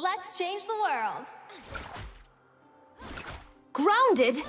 Let's change the world. Grounded?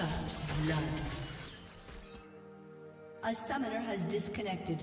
First blood. A summoner has disconnected.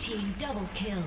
Team double kill.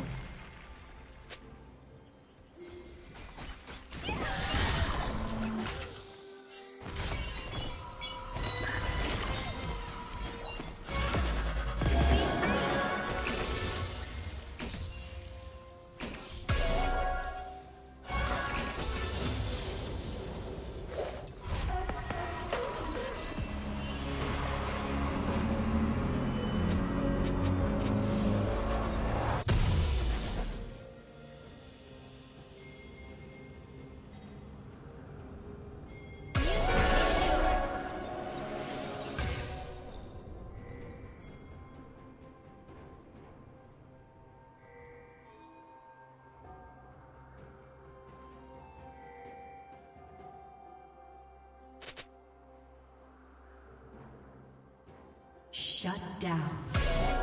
Shut down.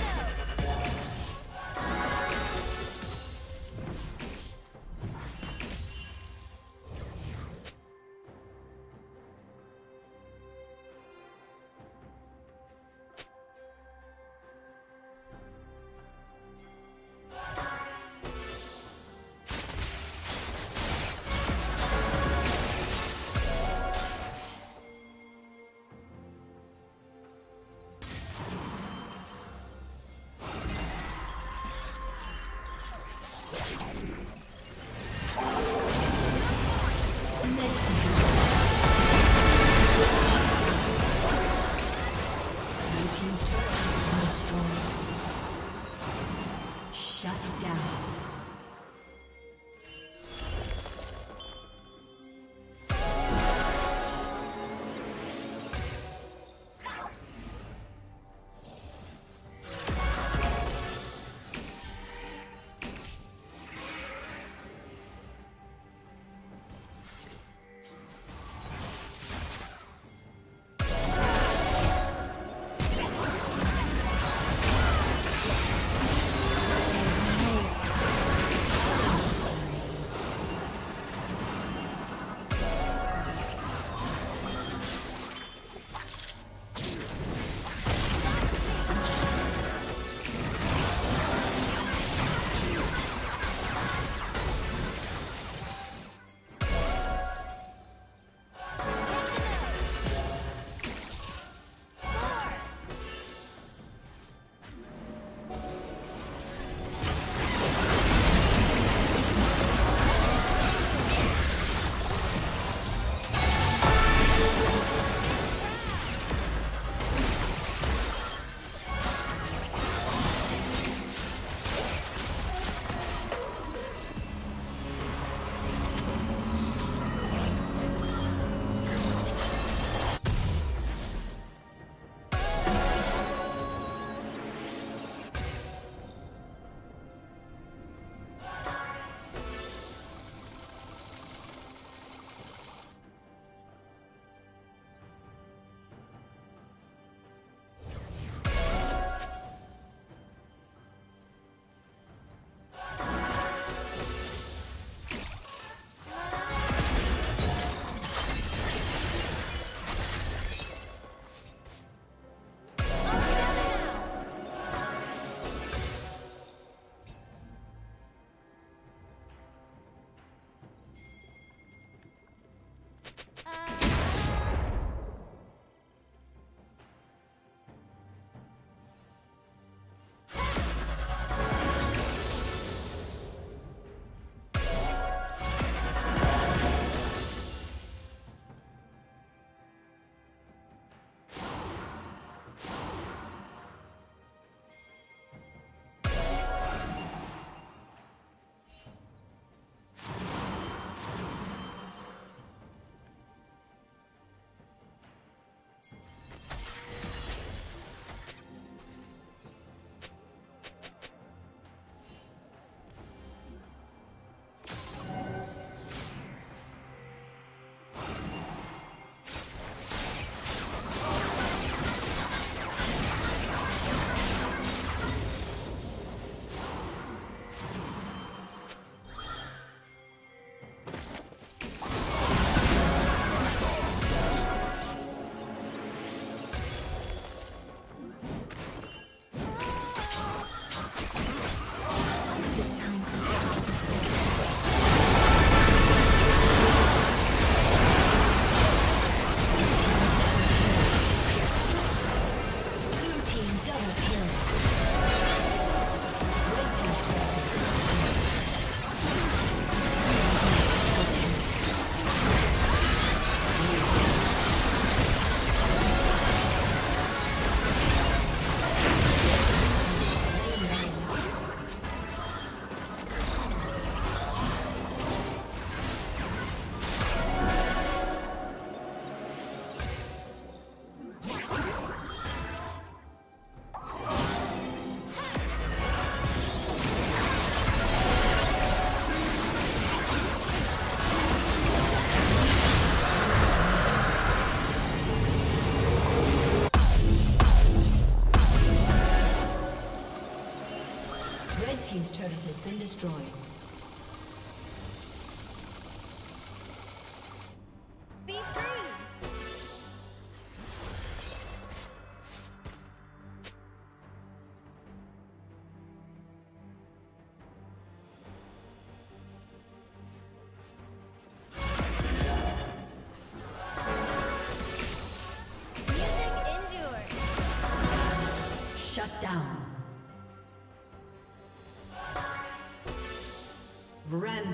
Shut down.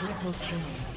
Triple kill.